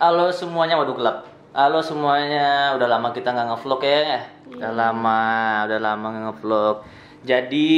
Halo semuanya, waduh gelap. Halo semuanya, udah lama kita nggak ngevlog ya. Udah lama, udah lama nggak ngevlog. Jadi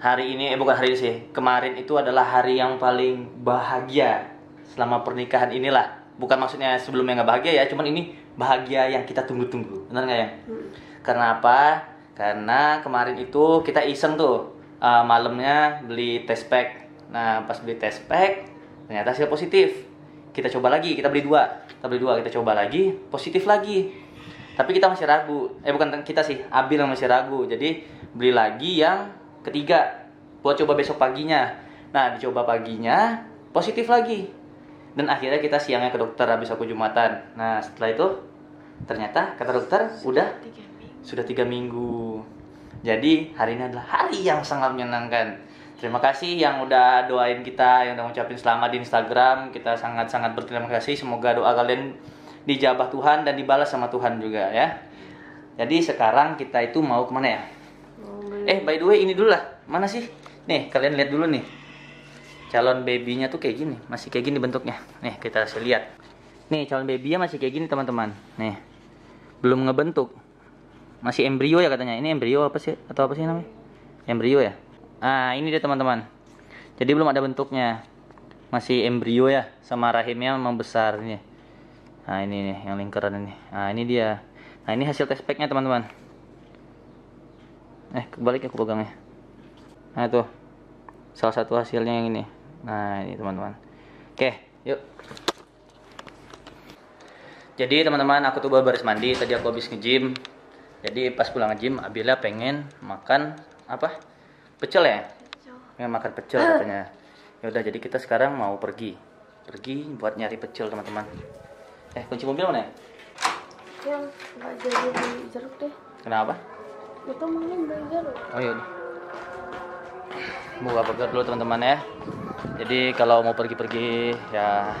hari ini, eh bukan hari ini sih, kemarin itu adalah hari yang paling bahagia selama pernikahan inilah. Bukan maksudnya sebelumnya nggak bahagia ya, cuman ini bahagia yang kita tunggu-tunggu. Benar nggak ya? Karena apa? Karena kemarin itu kita iseng tuh uh, malamnya beli test pack. Nah pas beli test pack ternyata hasil positif. Kita coba lagi, kita beli dua, kita beli dua, kita coba lagi, positif lagi. Tapi kita masih ragu. Eh bukan kita sih, Abil yang masih ragu. Jadi beli lagi yang ketiga buat coba besok paginya. Nah dicoba paginya positif lagi. Dan akhirnya kita siangnya ke dokter habis aku jumatan. Nah setelah itu ternyata kata dokter udah sudah tiga minggu. Jadi hari ini adalah hari yang sangat menyenangkan. Terima kasih yang udah doain kita, yang udah ngucapin selamat di Instagram. Kita sangat-sangat berterima kasih. Semoga doa kalian dijabah Tuhan dan dibalas sama Tuhan juga ya. Jadi sekarang kita itu mau ke mana ya? Eh by the way ini dulu lah. Mana sih? Nih kalian lihat dulu nih. Calon babynya tuh kayak gini, masih kayak gini bentuknya. Nih kita kasih lihat. Nih calon babynya masih kayak gini teman-teman. Nih belum ngebentuk masih embrio ya katanya ini embrio apa sih atau apa sih namanya embrio ya ah ini dia teman-teman. Jadi belum ada bentuknya. Masih embrio ya sama rahimnya membesar ini. Nah ini nih yang lingkaran ini. Nah ini dia. Nah ini hasil test packnya teman-teman. Eh kebalik aku pegangnya. Nah itu. Salah satu hasilnya yang ini. Nah ini teman-teman. Oke yuk. Jadi teman-teman aku tuh baru beres mandi. Tadi aku habis nge-gym. Jadi pas pulang nge-gym Abila pengen makan apa pecel ya? Pengen makan pecel katanya. Ya udah jadi kita sekarang mau pergi. Pergi buat nyari pecel teman-teman. Eh kunci mobil mana ya? Yang nggak jadi beli jeruk deh. Kenapa? Itu mungkin beli jeruk. Oh iya buka burger dulu teman-teman ya. Jadi kalau mau pergi-pergi ya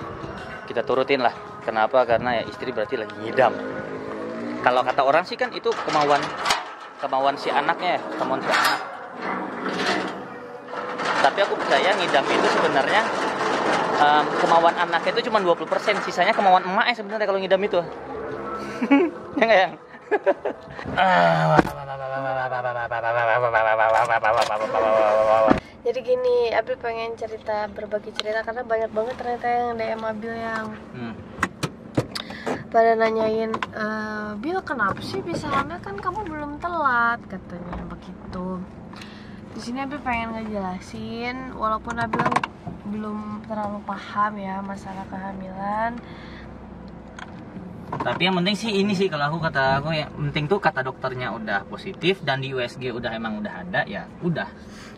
kita turutin lah. Kenapa? Karena ya istri berarti lagi ngidam. Kalau kata orang sih kan itu kemauan kemauan si anaknya ya kemauan si anak tapi aku percaya ngidam itu sebenarnya em, kemauan anaknya itu cuma 20% sisanya kemauan emaknya sebenarnya kalau ngidam itu. Ya nggak yang? Jadi gini Abi pengen cerita berbagi cerita karena banyak banget ternyata yang DM Abil yang Hmm. pada nanyain e, Bil kenapa sih bisa hamil kan kamu belum telat katanya begitu di sini Abi pengen ngejelasin walaupun Abi belum terlalu paham ya masalah kehamilan Tapi yang penting sih ini sih kalau aku kata aku yang penting tuh kata dokternya udah positif dan di USG udah emang udah ada ya udah.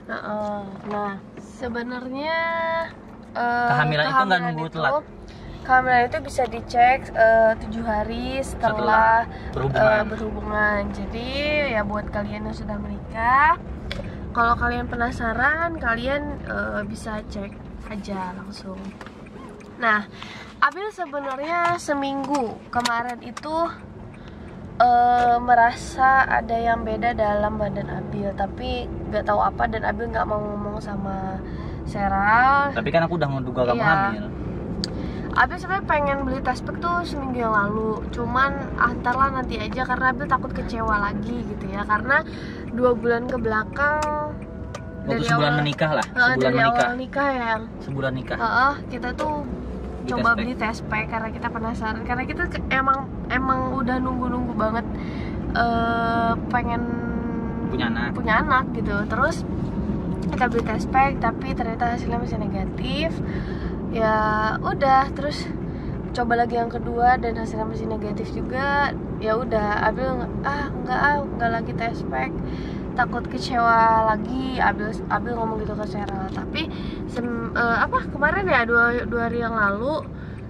Nah, eh, nah sebenarnya eh, Kehamilan itu nggak nunggu telat. Kehamilan itu bisa dicek eh, tujuh hari setelah, berhubungan. eh, berhubungan. Jadi ya buat kalian yang sudah menikah, kalau kalian penasaran, kalian eh, bisa cek aja langsung. Nah, Abil sebenarnya seminggu kemarin itu eh, merasa ada yang beda dalam badan Abil, tapi nggak tahu apa dan Abil nggak mau ngomong sama Seral. Tapi kan aku udah ngeduga kamu Iya. hamil. Abil sebenarnya pengen beli test pack tuh seminggu yang lalu, cuman antarlah nanti aja karena Abil takut kecewa lagi gitu ya, karena dua bulan ke belakang. Waktu sebulan menikah lah, sebulan dari menikah. awal nikah ya, Sebulan nikah. Heeh, kita tuh Beli coba test beli test pack karena kita penasaran. Karena kita emang emang udah nunggu-nunggu banget eh pengen Punya anak. punya anak gitu. Terus kita beli test pack tapi ternyata hasilnya masih negatif. Ya udah. Terus coba lagi yang kedua dan hasilnya masih negatif juga ya udah Abil ah nggak ah nggak lagi test pack takut kecewa lagi Abil Abil ngomong gitu ke Seral tapi sem- eh, apa kemarin ya dua dua hari yang lalu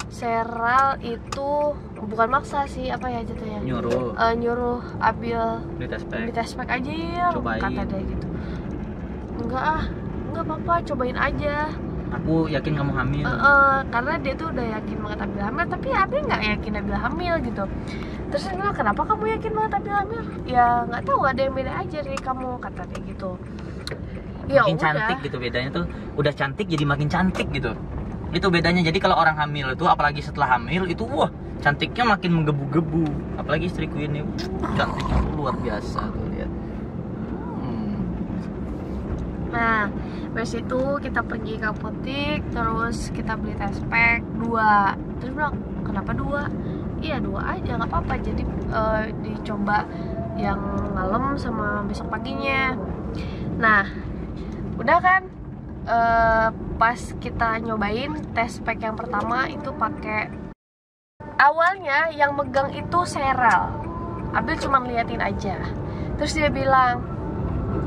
Seral itu bukan maksa sih apa ya jatuhnya Nyuruh Eh, nyuruh Abil beli tes beli pack. test pack aja ya Cobain. kata dia gitu enggak ah enggak apa-apa cobain aja Aku yakin kamu hamil. Eh, eh, karena dia tuh udah yakin banget Abil hamil tapi Abil nggak yakin Abil hamil gitu terus saya bilang kenapa kamu yakin banget Abil hamil? Ya nggak tahu ada yang beda aja dari kamu kata dia gitu. Ya makin udah. cantik gitu bedanya tuh. Udah cantik jadi makin cantik gitu. Itu bedanya. Jadi kalau orang hamil itu apalagi setelah hamil itu wah cantiknya makin menggebu-gebu. Apalagi istriku ini cantiknya luar biasa tuh lihat. Hmm. Nah, habis itu kita pergi ke apotek, terus kita beli test pack dua. Terus bilang, kenapa dua? Iya dua aja, nggak apa-apa. Jadi eh, dicoba yang malam sama besok paginya. Nah, udah kan? Eh, pas kita nyobain test pack yang pertama itu pakai awalnya yang megang itu seral. Abil cuma liatin aja. Terus dia bilang,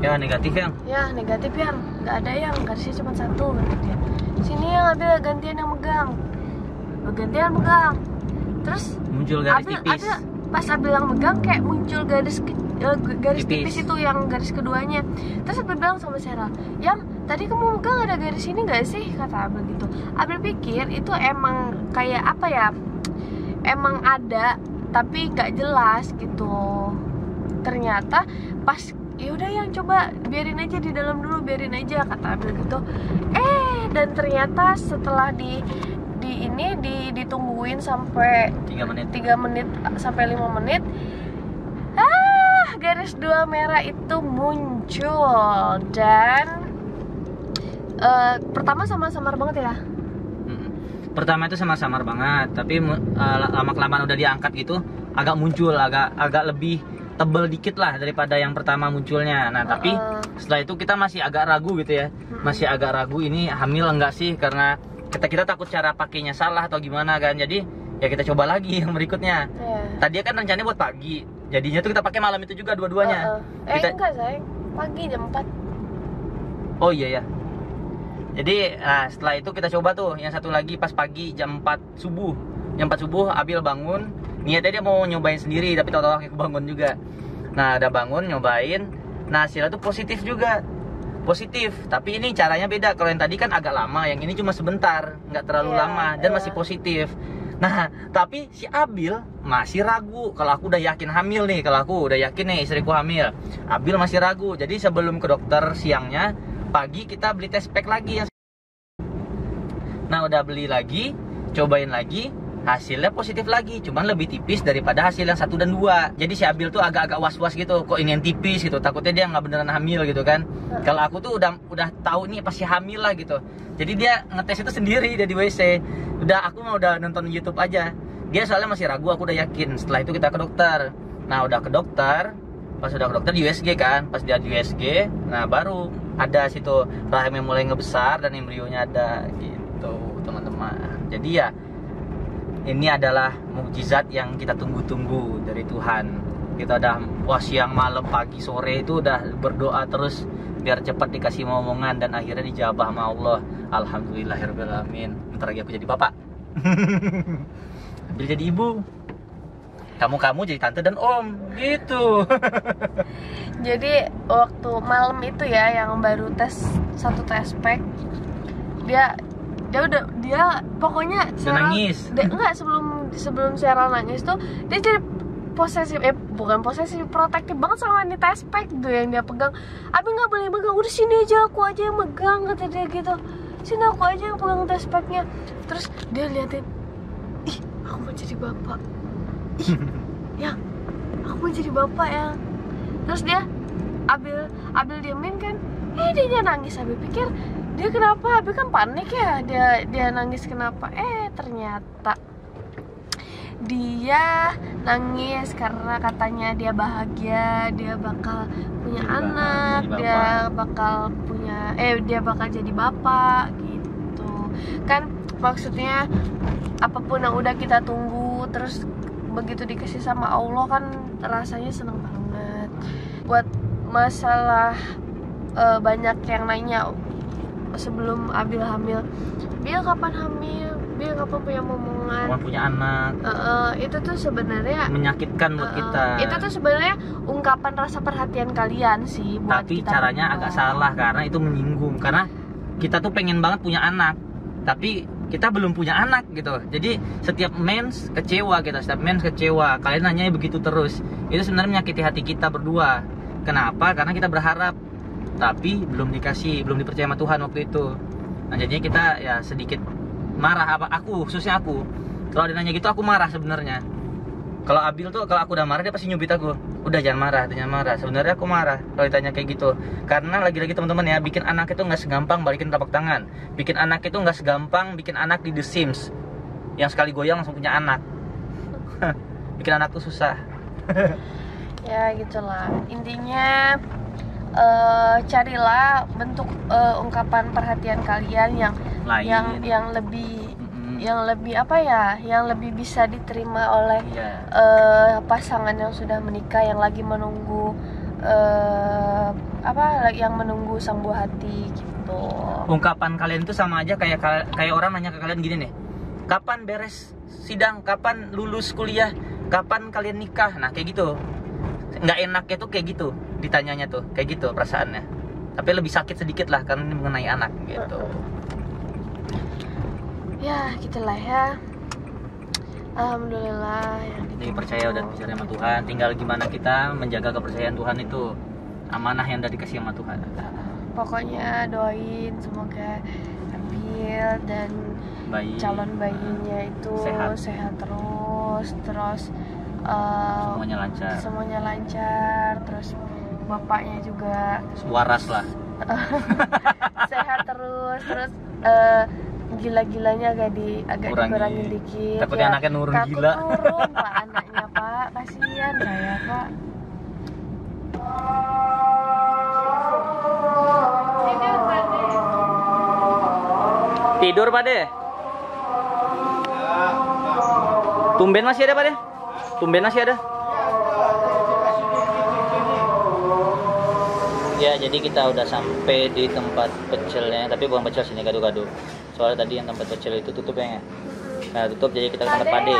ya negatif yang ya negatif yang nggak ada yang garisnya cuma satu dia sini yang ada gantian yang megang gantian megang. Terus muncul garis Abil tipis. ada pas Abil yang megang kayak muncul garis eh, garis Tipis. tipis. itu yang garis keduanya. Terus Abil bilang sama Sarah yang tadi kamu megang ada garis ini nggak sih? Kata Abil gitu. Abil pikir itu emang kayak apa ya? Emang ada tapi nggak jelas gitu. Ternyata pas ya udah yang coba biarin aja di dalam dulu biarin aja kata Abil gitu. Eh dan ternyata setelah di di ini di ditungguin sampai tiga menit. 3 menit sampai 5 menit. Ah garis dua merah itu muncul dan eh, pertama sama-samar banget ya? Pertama itu samar-samar banget tapi lama kelamaan udah diangkat gitu agak muncul agak agak lebih tebel dikit lah daripada yang pertama munculnya. Nah tapi Heeh. setelah itu kita masih agak ragu gitu ya. Masih agak ragu ini hamil enggak sih? Karena kita kita takut cara pakainya salah atau gimana kan. Jadi ya kita coba lagi yang berikutnya. Ya. tadi kan rencananya buat pagi. Jadinya tuh kita pakai malam itu juga dua-duanya. Heeh. eh Kita- enggak sayang pagi jam 4 oh iya ya jadi nah, setelah itu kita coba tuh yang satu lagi pas pagi jam 4 subuh. Jam 4 subuh Abil bangun. Niatnya dia mau nyobain sendiri tapi tahu-tahu aku bangun juga. Nah udah bangun nyobain. Nah hasilnya tuh positif juga positif. Tapi ini caranya beda. Kalau yang tadi kan agak lama yang ini cuma sebentar nggak terlalu Iya, lama dan iya. masih positif. Nah tapi si Abil masih ragu. Kalau aku udah yakin hamil nih kalau aku udah yakin nih istriku hamil Abil masih ragu. Jadi sebelum ke dokter siangnya pagi kita beli tes pack lagi yang nah udah beli lagi cobain lagi hasilnya positif lagi cuman lebih tipis daripada hasil yang satu dan dua. Jadi si Abil tuh agak-agak was-was gitu kok ini yang tipis gitu. Takutnya dia nggak beneran hamil gitu kan. Kalau aku tuh udah udah tahu nih pasti hamil lah gitu. Jadi dia ngetes itu sendiri dia di WC udah aku mau udah nonton YouTube aja. Dia soalnya masih ragu aku udah yakin. Setelah itu kita ke dokter. Nah udah ke dokter. Pas udah ke dokter di USG kan. Pas dia di USG nah baru ada situ rahimnya mulai ngebesar dan embrionya ada gitu teman-teman. Jadi ya ini adalah mukjizat yang kita tunggu-tunggu dari Tuhan. Kita udah wah siang malam pagi sore itu udah berdoa terus biar cepat dikasih omongan dan akhirnya dijabah sama Allah. Alhamdulillahirobbilalamin bentar lagi aku jadi bapak. Ambil jadi ibu. Kamu kamu jadi tante dan om. Gitu. Jadi waktu malam itu ya yang baru tes satu tes pack dia dia udah dia pokoknya Dia nangis. dia, enggak sebelum sebelum Sheryl nangis tuh dia jadi posesif eh bukan posesif protektif banget sama ini tes pack tuh yang dia pegang. Abi nggak boleh megang udah sini aja aku aja yang megang kata dia gitu. Sini aku aja yang pegang tes packnya terus dia liatin ih aku mau jadi bapak. Ih ya aku mau jadi bapak ya. Terus dia Abil Abil diemin kan eh dia nangis Abil pikir dia kenapa? Abil kan panik ya. Dia dia nangis kenapa? Eh ternyata dia nangis karena katanya dia bahagia dia bakal punya Jadi bapak, anak jadi dia bapak. bakal punya eh dia bakal jadi bapak gitu. Kan maksudnya apa pun yang udah kita tunggu terus begitu dikasih sama Allah kan rasanya seneng banget. Buat masalah eh, banyak yang nanya sebelum Abil hamil Bil kapan hamil? Bil kapan punya momongan? Kamu punya anak? Eh, eh, itu tuh sebenarnya menyakitkan buat eh, kita. itu tuh sebenarnya ungkapan rasa perhatian kalian sih buat tapi kita caranya agak salah karena itu menyinggung karena kita tuh pengen banget punya anak tapi kita belum punya anak gitu. Jadi setiap mens kecewa kita setiap mens kecewa. Kalian nanya begitu terus. Itu sebenarnya menyakiti hati kita berdua. Kenapa? Karena kita berharap tapi belum dikasih belum dipercaya sama Tuhan waktu itu. Nah jadinya kita ya sedikit marah. Apa aku khususnya aku. Kalau dia nanya gitu aku marah sebenarnya. Kalau Abil tuh kalau aku udah marah dia pasti nyubit aku. Udah jangan marah jangan marah. Sebenarnya aku marah kalau ditanya kayak gitu. Karena lagi-lagi teman-teman ya bikin anak itu nggak segampang balikin telapak tangan. Bikin anak itu nggak segampang bikin anak di The Sims. Yang sekali goyang langsung punya anak. Bikin anak tuh susah. Ya gitulah. Intinya eh, carilah bentuk eh, ungkapan perhatian kalian yang lain. yang yang lebih Mm-mm. yang lebih apa ya yang lebih bisa diterima oleh Iya. eh, pasangan yang sudah menikah yang lagi menunggu eh, apa yang menunggu sang buah hati gitu. Ungkapan kalian itu sama aja kayak kayak orang nanya ke kalian gini nih. Kapan beres sidang? Kapan lulus kuliah? Kapan kalian nikah? Nah kayak gitu nggak enaknya tuh kayak gitu ditanyanya tuh kayak gitu perasaannya. Tapi lebih sakit sedikit lah karena ini mengenai anak gitu. Ya gitulah ya. Alhamdulillah yang jadi percaya udah bicara sama Tuhan. Tinggal gimana kita menjaga kepercayaan Tuhan itu amanah yang udah dikasih sama Tuhan. Pokoknya doain semoga Abil dan bayi calon bayinya itu Sehat. sehat, terus terus eh, semuanya lancar semuanya lancar terus bapaknya juga waras lah sehat terus terus eh, gila-gilanya agak di agak Kurangi. dikurangin dikit Takutnya ya. anaknya nurun Takut gila. nurun pak anaknya pak kasihan saya pak tidur Pak De tumben masih ada Pak De tumben masih ada Ya, jadi kita udah sampai di tempat pecelnya, tapi bukan pecel sini gado-gado. Soalnya tadi yang tempat pecel itu tutup ya. Nah, tutup jadi kita ke tempat pade.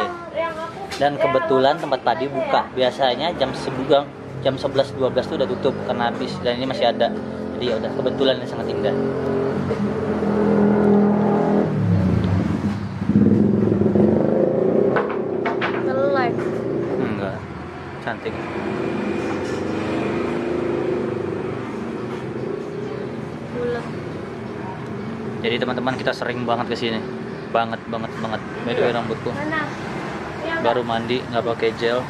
Dan kebetulan tempat pade buka. Biasanya jam sebulan, jam 11 12 tuh udah tutup karena habis dan ini masih ada. Jadi ya udah kebetulan yang sangat indah. Nge-like Enggak. Cantik. bulat Jadi teman-teman kita sering banget ke sini. Banget banget banget. The way, rambutku mana ya, baru mandi nggak pakai gel.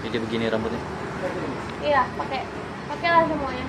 Jadi begini rambutnya. iya pakai pakailah semuanya